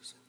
Jesus.